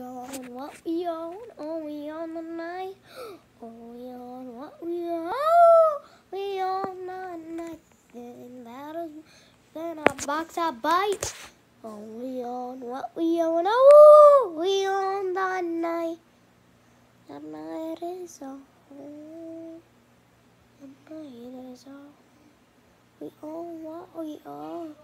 on what we own, oh we on the night, oh we on what we own, we own the night, then that is than a box I bite, oh we on what we own, oh we on the night, the night is all, the night is all, we own what we own.